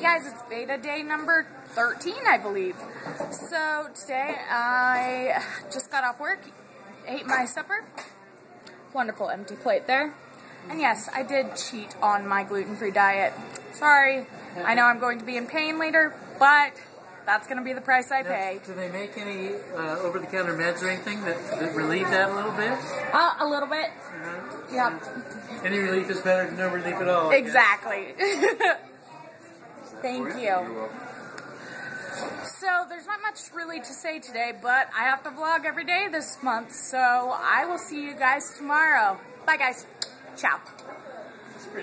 Alright guys, it's VEDA day number 13, I believe. So today I just got off work, ate my supper. Wonderful empty plate there. And yes, I did cheat on my gluten-free diet. Sorry, I know I'm going to be in pain later, but that's going to be the price I pay. Do they make any uh, over-the-counter meds or anything that, that relieve that a little bit? Uh, a little bit. Yep. Any relief is better than no relief at all. I guess. Exactly. Thank you. So there's not much really to say today, but I have to vlog every day this month, so I will see you guys tomorrow. Bye guys. Ciao.